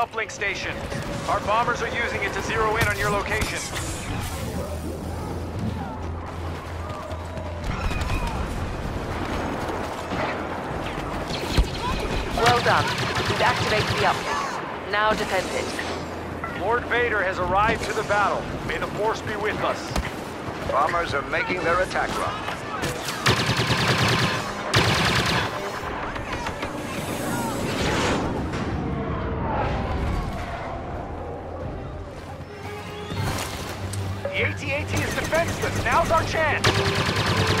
that uplink station. Our bombers are using it to zero in on your location. Well done. We've activated the uplink. Now defend it. Lord Vader has arrived to the battle. May the Force be with us. Bombers are making their attack run. Now's our chance.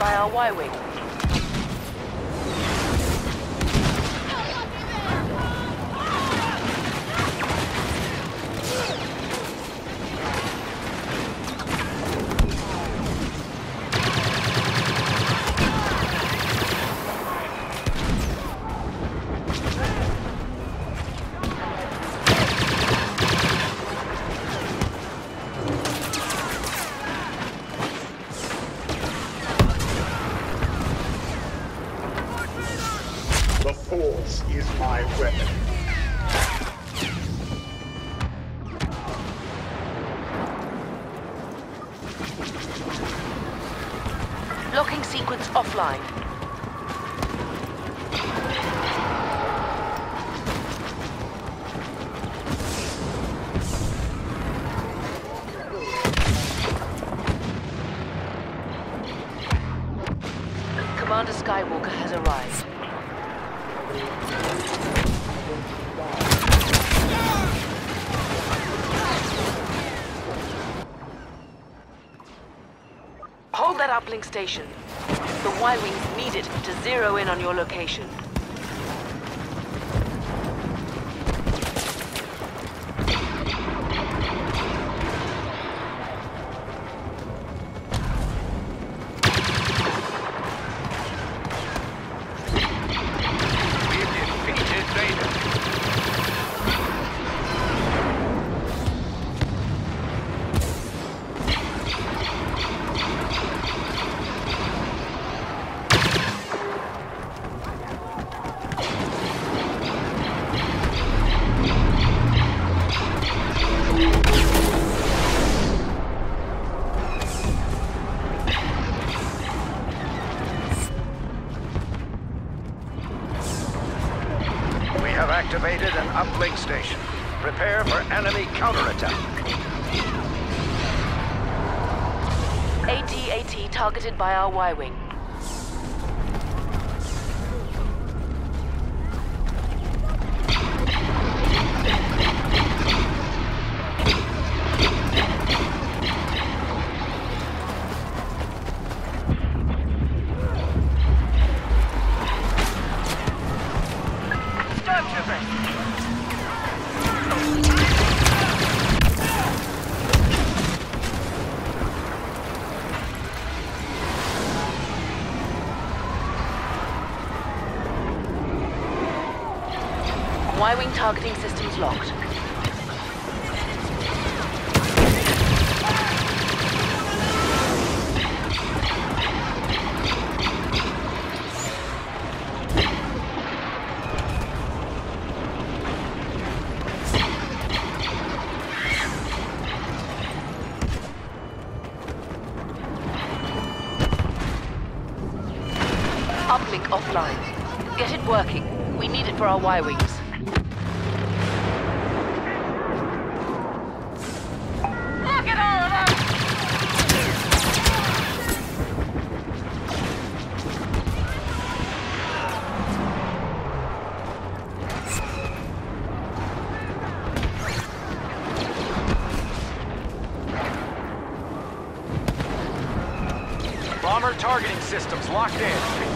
By our Y-Wing. Station. The Y-Wings need it to zero in on your location. Uplink station. Prepare for enemy counterattack. AT-AT targeted by our Y-Wing. Y-wing targeting systems locked. Uplink offline. Get it working. We need it for our Y-wings. Targeting systems locked in.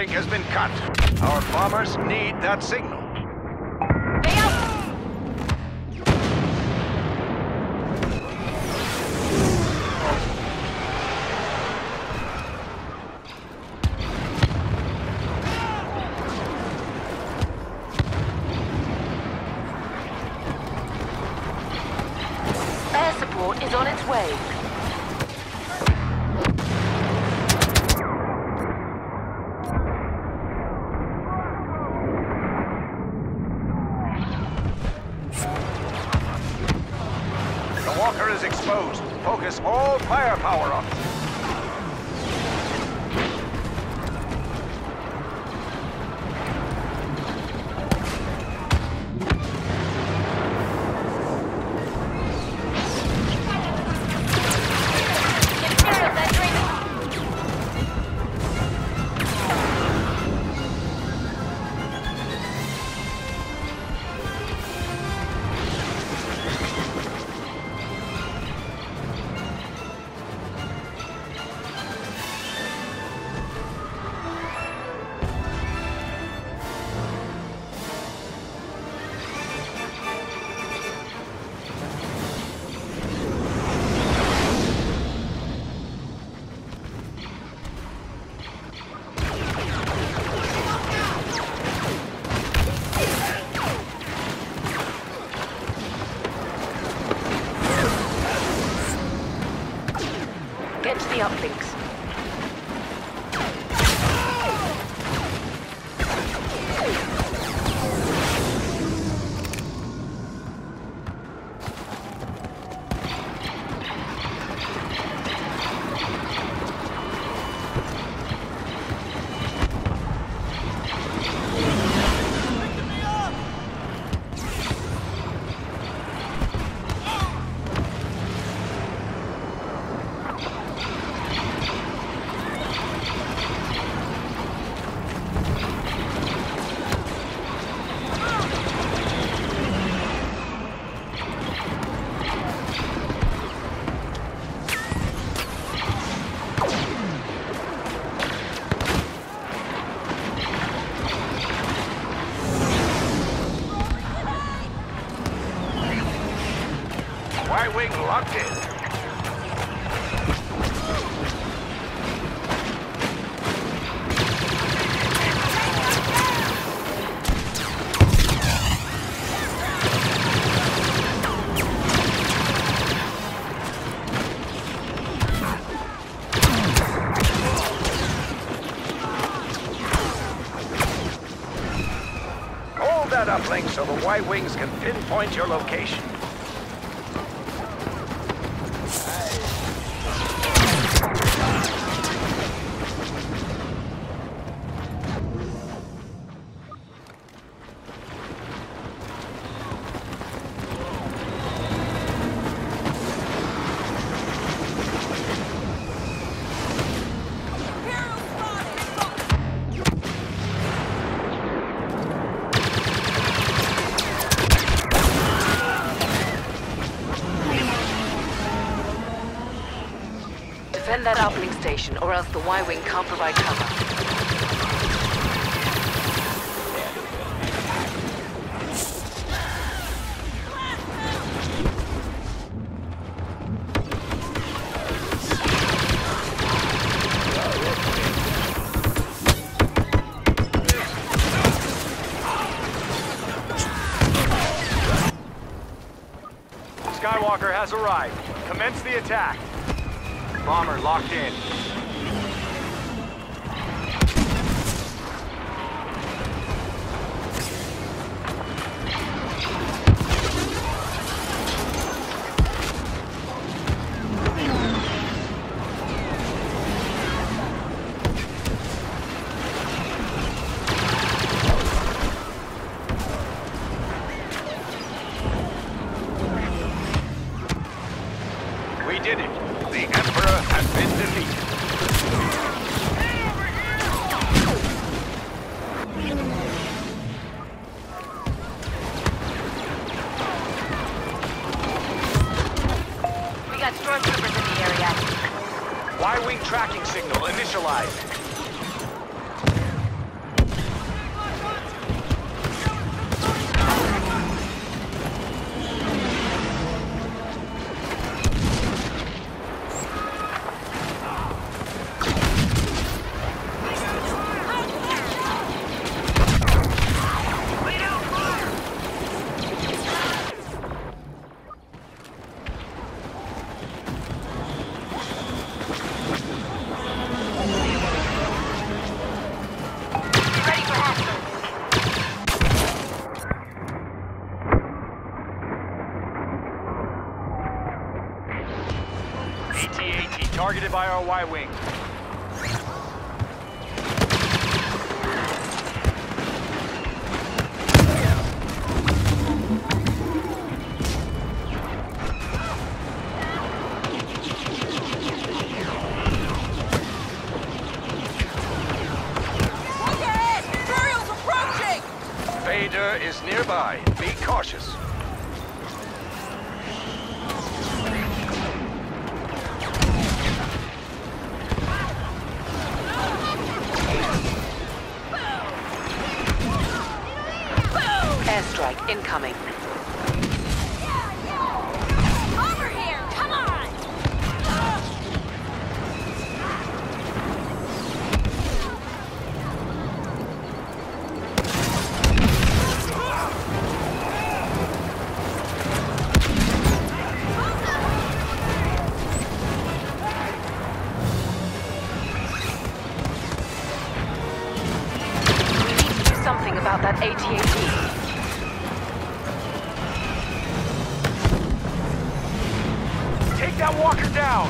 Uplink has been cut. Our bombers need that signal. They up! Air support is on its way. To uplinks. Y-wing locked in. Hold that uplink so the Y-wings can pinpoint your location. Defend that uplink station, or else the Y-Wing can't provide cover. Skywalker has arrived. Commence the attack. Bomber locked in. Targeted by our Y-Wing. Look ahead! Imperial's approaching! Vader is nearby. Be cautious. Incoming. that walker down!